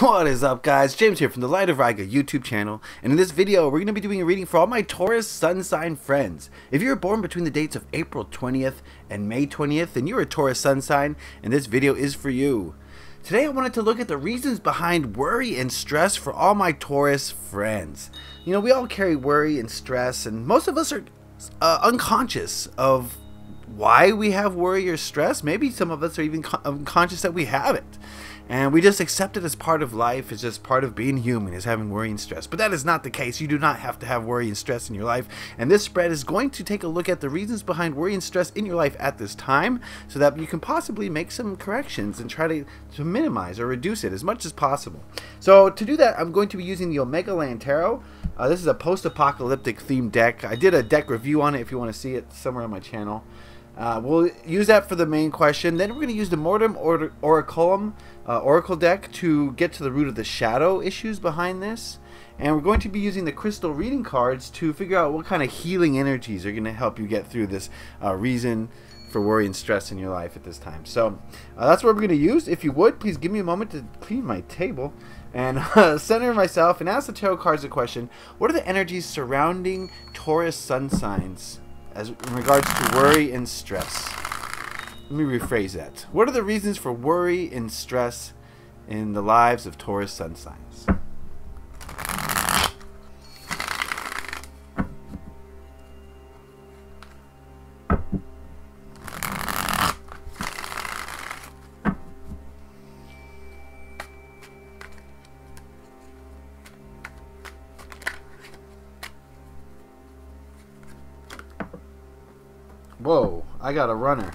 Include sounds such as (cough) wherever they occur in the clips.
What is up guys? James here from the Light of Ryga YouTube channel and in this video we're going to be doing a reading for all my Taurus sun sign friends. If you were born between the dates of April 20th and May 20th then you're a Taurus sun sign and this video is for you. Today I wanted to look at the reasons behind worry and stress for all my Taurus friends. You know we all carry worry and stress and most of us are uh, unconscious of why we have worry or stress. Maybe some of us are even unconscious that we have it. And we just accept it as part of life, it's just part of being human, is having worry and stress. But that is not the case. You do not have to have worry and stress in your life. And this spread is going to take a look at the reasons behind worry and stress in your life at this time so that you can possibly make some corrections and try to, to minimize or reduce it as much as possible. So to do that, I'm going to be using the Omegaland Tarot. Uh, this is a post-apocalyptic themed deck. I did a deck review on it if you want to see it somewhere on my channel. Uh, we'll use that for the main question. Then we're going to use the Mortem or Oraculum uh, Oracle deck to get to the root of the shadow issues behind this. And we're going to be using the crystal reading cards to figure out what kind of healing energies are going to help you get through this uh, reason for worry and stress in your life at this time. So uh, that's what we're going to use. If you would, please give me a moment to clean my table and (laughs) center myself and ask the tarot cards a question. What are the energies surrounding Taurus sun signs as in regards to worry and stress. Let me rephrase that. What are the reasons for worry and stress in the lives of Taurus sun signs? Got a runner.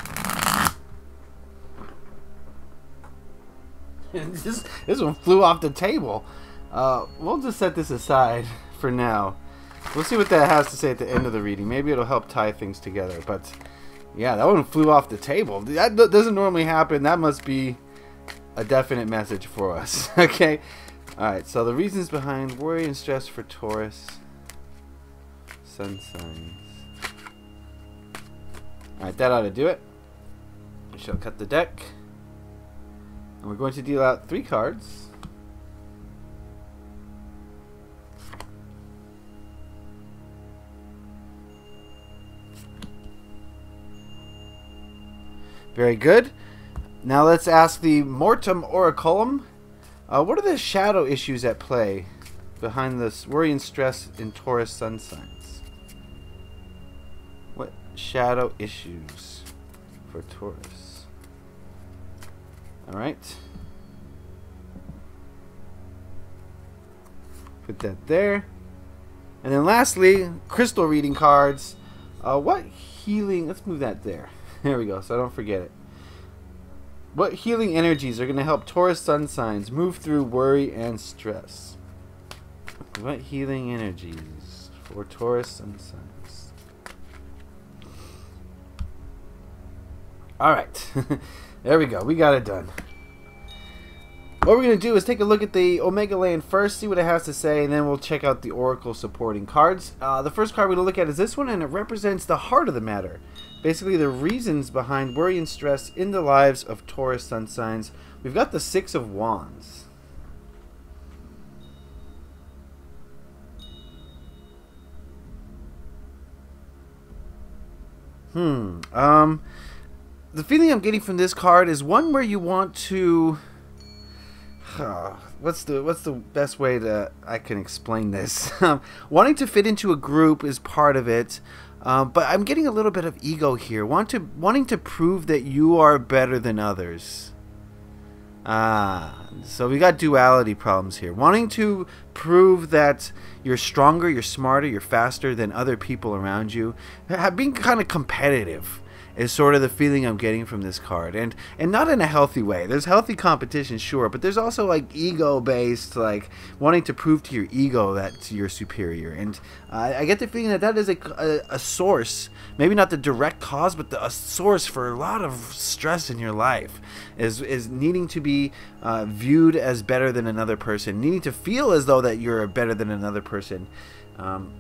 (laughs) this, this one flew off the table. Uh, we'll just set this aside for now. We'll see what that has to say at the end of the reading. Maybe it'll help tie things together. But, yeah, that one flew off the table. That doesn't normally happen. That must be a definite message for us. (laughs) okay? Alright, so the reasons behind worry and stress for Taurus. Sun signs. Alright, that ought to do it. We shall cut the deck. And we're going to deal out three cards. Very good. Now let's ask the Mortem Oraculum. Uh, what are the shadow issues at play behind this worry and stress in Taurus sun signs? Shadow issues for Taurus. Alright. Put that there. And then lastly, crystal reading cards. Uh, what healing... Let's move that there. (laughs) There we go, so I don't forget it. What healing energies are going to help Taurus sun signs move through worry and stress? What healing energies for Taurus sun signs? Alright. (laughs) there we go. We got it done. What we're going to do is take a look at the Omegaland first, see what it has to say, and then we'll check out the Oracle supporting cards. Uh, the first card we're going to look at is this one, and it represents the heart of the matter. Basically, the reasons behind worry and stress in the lives of Taurus sun signs. We've got the Six of Wands. Hmm. Um the feeling I'm getting from this card is one where you want to. What's the what's the best way that I can explain this? (laughs) Um, wanting to fit into a group is part of it, um, but I'm getting a little bit of ego here. Want to wanting to prove that you are better than others. Ah, so we got duality problems here. Wanting to prove that you're stronger, you're smarter, you're faster than other people around you. Being kind of competitive is sort of the feeling I'm getting from this card, and and not in a healthy way. There's healthy competition, sure, but there's also like ego based, like wanting to prove to your ego that you're superior, and uh, I get the feeling that that is a, a, a, source, maybe not the direct cause, but the, a source for a lot of stress in your life, is is needing to be uh, viewed as better than another person, needing to feel as though that you're better than another person. Um,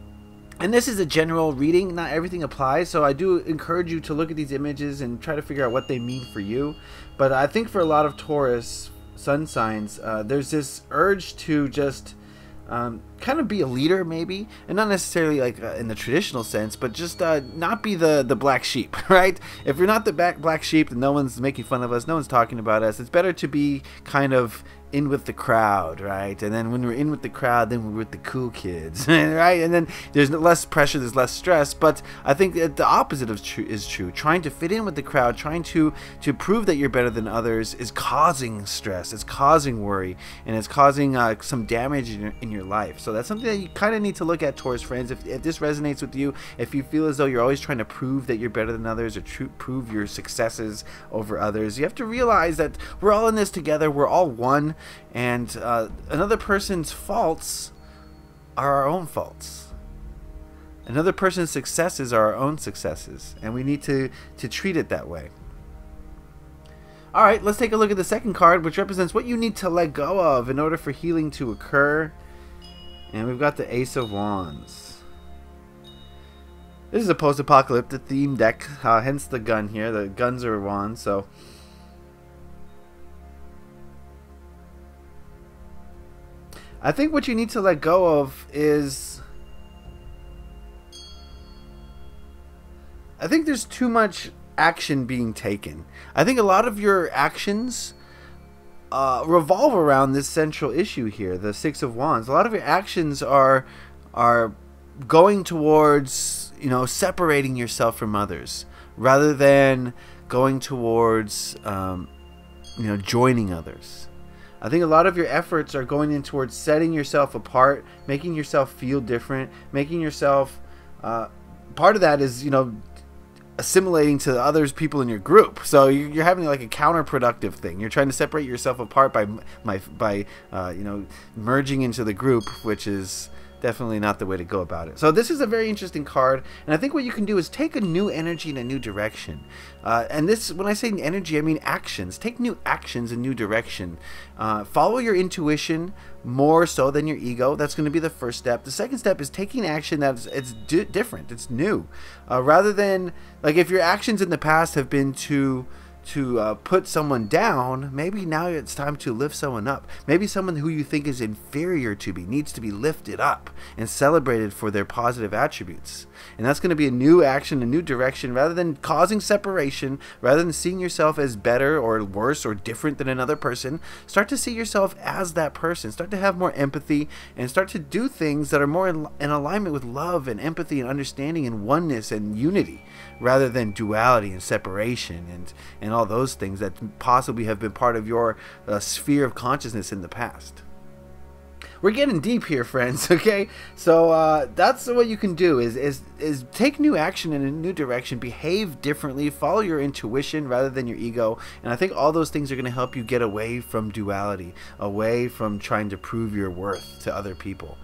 and this is a general reading not everything applies so i do encourage you to look at these images and try to figure out what they mean for you but i think for a lot of taurus sun signs, uh, there's this urge to just um, kind of be a leader, maybe, and not necessarily like uh, in the traditional sense, but just uh, not be the the black sheep, (laughs) right? If you're not the black sheep, then no one's making fun of us, no one's talking about us. It's better to be kind of in with the crowd, right? And then when we're in with the crowd, then we're with the cool kids, (laughs) right? And then there's less pressure, there's less stress. But I think that the opposite of true is true. Trying to fit in with the crowd, trying to to prove that you're better than others, is causing stress, it's causing worry, and it's causing uh, some damage in your, in your life. So that's something that you kind of need to look at Taurus friends. If, if this resonates with you, if you feel as though you're always trying to prove that you're better than others or prove your successes over others, you have to realize that we're all in this together. We're all one and uh, another person's faults are our own faults. Another person's successes are our own successes, and we need to, to treat it that way. All right, let's take a look at the second card, which represents what you need to let go of in order for healing to occur. And we've got the Ace of Wands. This is a post-apocalyptic theme deck, uh, hence the gun here. The guns are wands, so I think what you need to let go of is. I think there's too much action being taken. I think a lot of your actions uh, revolve around this central issue here, the Six of Wands. A lot of your actions are are going towards you know separating yourself from others rather than going towards um, you know joining others. I think a lot of your efforts are going in towards setting yourself apart, making yourself feel different, making yourself. Uh, part of that is you know assimilating to the others people in your group. So you're having like a counterproductive thing. You're trying to separate yourself apart by my by uh, you know merging into the group, which is definitely not the way to go about it. So this is a very interesting card, and I think what you can do is take a new energy in a new direction. Uh, and this, when I say energy, I mean actions. Take new actions in new direction. Uh, follow your intuition more so than your ego. That's going to be the first step. The second step is taking action that's it's different. It's new, uh, rather than like if your actions in the past have been to to uh, put someone down, maybe now it's time to lift someone up. Maybe someone who you think is inferior to be needs to be lifted up and celebrated for their positive attributes. And that's going to be a new action, a new direction, rather than causing separation, rather than seeing yourself as better or worse or different than another person. Start to see yourself as that person. Start to have more empathy and start to do things that are more in, in alignment with love and empathy and understanding and oneness and unity rather than duality and separation and, and, and all those things that possibly have been part of your uh, sphere of consciousness in the past. We're getting deep here, friends. (laughs) Okay, so uh, that's what you can do: is is is take new action in a new direction, behave differently, follow your intuition rather than your ego, and I think all those things are going to help you get away from duality, away from trying to prove your worth to other people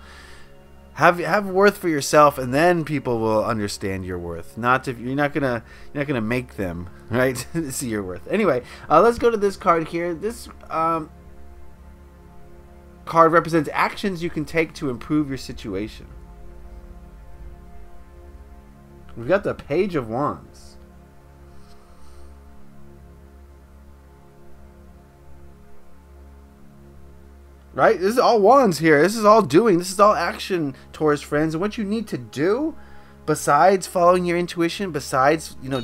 have have worth for yourself and then people will understand your worth. Not if you're not gonna you're not gonna make them (laughs) right (laughs) see your worth. Anyway uh, let's go to this card here. This um, card represents actions you can take to improve your situation. We've got the page of wands right? This is all wands here. This is all doing. This is all action, Taurus friends. And what you need to do, besides following your intuition, besides you know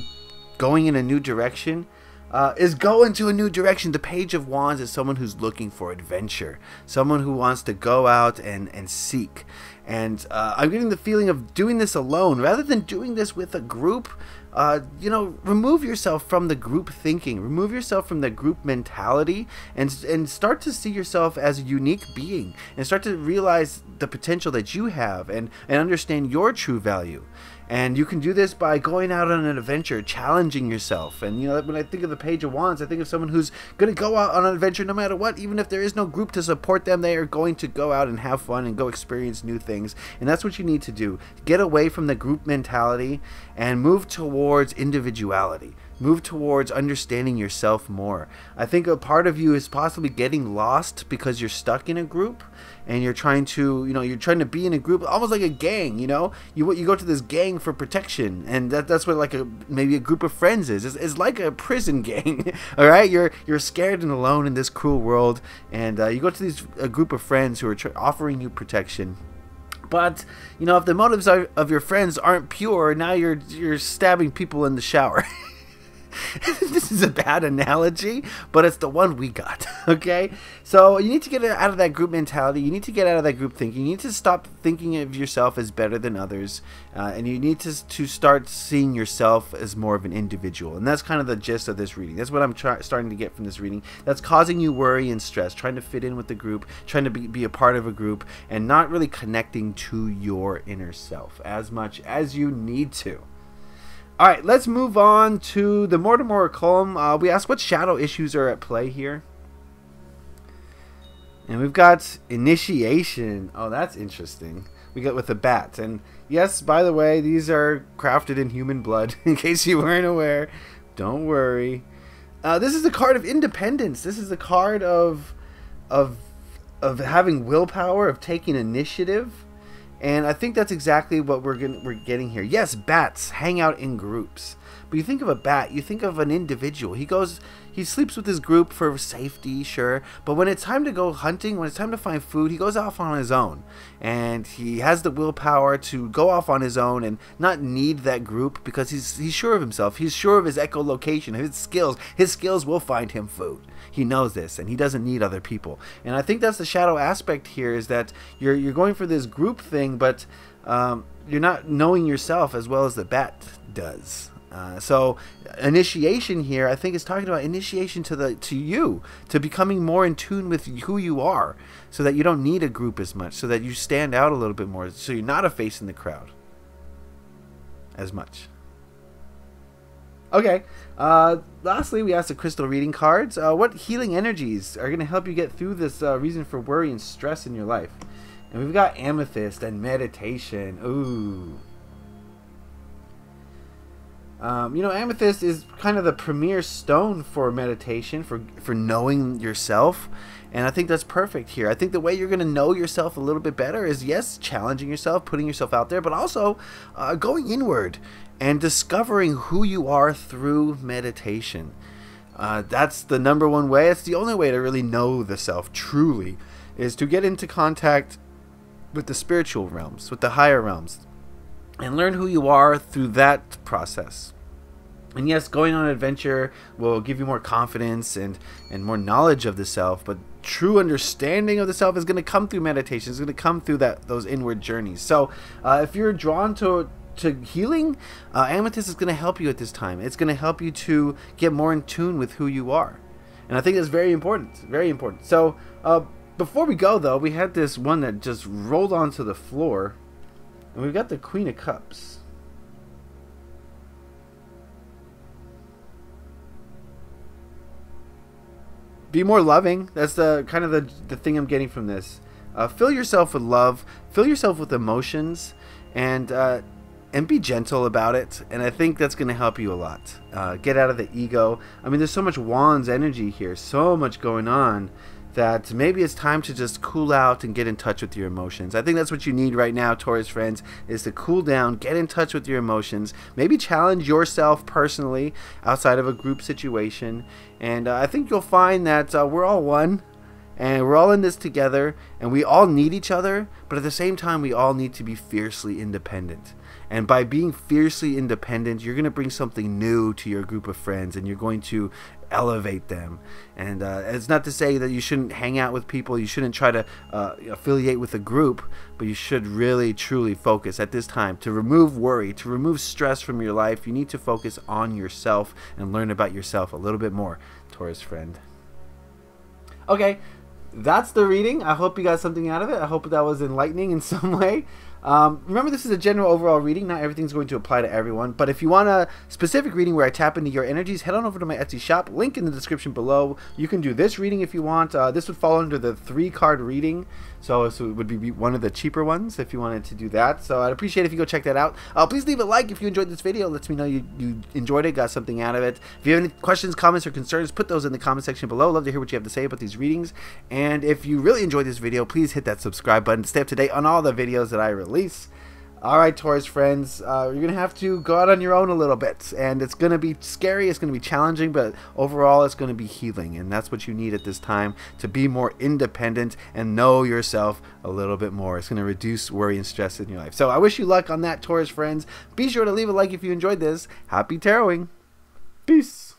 going in a new direction, uh, is go into a new direction. The Page of Wands is someone who's looking for adventure, someone who wants to go out and and seek. And uh, I'm getting the feeling of doing this alone rather than doing this with a group uh, you know, remove yourself from the group thinking, remove yourself from the group mentality, and and start to see yourself as a unique being, and start to realize the potential that you have, and and understand your true value. And you can do this by going out on an adventure, challenging yourself. And you know, when I think of the Page of Wands, I think of someone who's going to go out on an adventure no matter what. Even if there is no group to support them, they are going to go out and have fun and go experience new things. And that's what you need to do. Get away from the group mentality and move towards individuality. Move towards understanding yourself more. I think a part of you is possibly getting lost because you're stuck in a group and you're trying to, you know, you're trying to be in a group almost like a gang, you know? You you go to this gang for protection and that that's what like a maybe a group of friends is. It's, it's like a prison (laughs) gang. all right? You're you're scared and alone in this cruel world and uh, you go to these a group of friends who are offering you protection but you know if the motives of your friends aren't pure now you're you're stabbing people in the shower (laughs) (laughs) this is a bad analogy, but it's the one we got. (laughs) Okay, so you need to get out of that group mentality. You need to get out of that group thinking. You need to stop thinking of yourself as better than others, uh, and you need to to start seeing yourself as more of an individual. And that's kind of the gist of this reading. That's what I'm starting to get from this reading. That's causing you worry and stress, trying to fit in with the group, trying to be, be a part of a group, and not really connecting to your inner self as much as you need to. All right, let's move on to the Mortem Oraculum. Uh, we asked what shadow issues are at play here. And we've got initiation. Oh, that's interesting. We got with the bat. And yes, by the way, these are crafted in human blood, (laughs) in case you weren't aware. Don't worry. Uh, this is the card of independence. This is the card of of of having willpower, of taking initiative. And I think that's exactly what we're we're getting here. Yes, bats hang out in groups. But you think of a bat, you think of an individual. He goes he sleeps with his group for safety, sure, but when it's time to go hunting, when it's time to find food, he goes off on his own. And he has the willpower to go off on his own and not need that group because he's he's sure of himself. He's sure of his echolocation, his skills. His skills will find him food. He knows this and he doesn't need other people. And I think that's the shadow aspect here is that you're you're going for this group thing, but um, you're not knowing yourself as well as the bat does. Uh, so initiation here, I think, is talking about initiation to the to you, to becoming more in tune with who you are, so that you don't need a group as much, so that you stand out a little bit more, so you're not a face in the crowd as much. Okay. Uh, lastly, we asked the crystal reading cards. Uh, what healing energies are going to help you get through this uh, reason for worry and stress in your life? And we've got amethyst and meditation. Ooh. Um, you know, amethyst is kind of the premier stone for meditation, for for knowing yourself, and I think that's perfect here. I think the way you're going to know yourself a little bit better is yes, challenging yourself, putting yourself out there, but also uh, going inward and discovering who you are through meditation. Uh, that's the number one way. It's the only way to really know the self truly, is to get into contact with the spiritual realms, with the higher realms, and learn who you are through that process. And yes, going on an adventure will give you more confidence and, and more knowledge of the self, but true understanding of the self is going to come through meditation. It's going to come through that those inward journeys. So, uh, if you're drawn to to healing, uh, amethyst is going to help you at this time. It's going to help you to get more in tune with who you are, and I think that's very important. Very important. So, uh, before we go though, we had this one that just rolled onto the floor, and we've got the Queen of Cups. be more loving. That's the kind of the the thing I'm getting from this. Uh, fill yourself with love. Fill yourself with emotions, and uh, and be gentle about it. And I think that's going to help you a lot. Uh, get out of the ego. I mean, there's so much Wands energy here, so much going on that maybe it's time to just cool out and get in touch with your emotions. I think that's what you need right now, Taurus friends, is to cool down, get in touch with your emotions, maybe challenge yourself personally outside of a group situation. And uh, I think you'll find that uh, we're all one and we're all in this together and we all need each other, but at the same time, we all need to be fiercely independent. And by being fiercely independent, you're going to bring something new to your group of friends and you're going to elevate them. And uh, it's not to say that you shouldn't hang out with people, you shouldn't try to uh, affiliate with a group, but you should really, truly focus at this time to remove worry, to remove stress from your life. You need to focus on yourself and learn about yourself a little bit more, Taurus friend. Okay, that's the reading. I hope you got something out of it. I hope that was enlightening in (laughs) some way. Um, remember, this is a general overall reading. Not everything's going to apply to everyone. But if you want a specific reading where I tap into your energies, head on over to my Etsy shop. Link in the description below. You can do this reading if you want. Uh, this would fall under the three card reading. So, so it would be one of the cheaper ones if you wanted to do that. So I'd appreciate if you go check that out. Uh, please leave a like if you enjoyed this video. It lets me know you, you enjoyed it, got something out of it. If you have any questions, comments, or concerns, put those in the comment section below. Love to hear what you have to say about these readings. And if you really enjoyed this video, please hit that subscribe button to stay up to date on all the videos that I release. All right, Taurus friends, uh, you're going to have to go out on your own a little bit. And it's going to be scary, it's going to be challenging, but overall it's going to be healing. And that's what you need at this time to be more independent and know yourself a little bit more. It's going to reduce worry and stress in your life. So I wish you luck on that, Taurus friends. Be sure to leave a like if you enjoyed this. Happy taroting. Peace.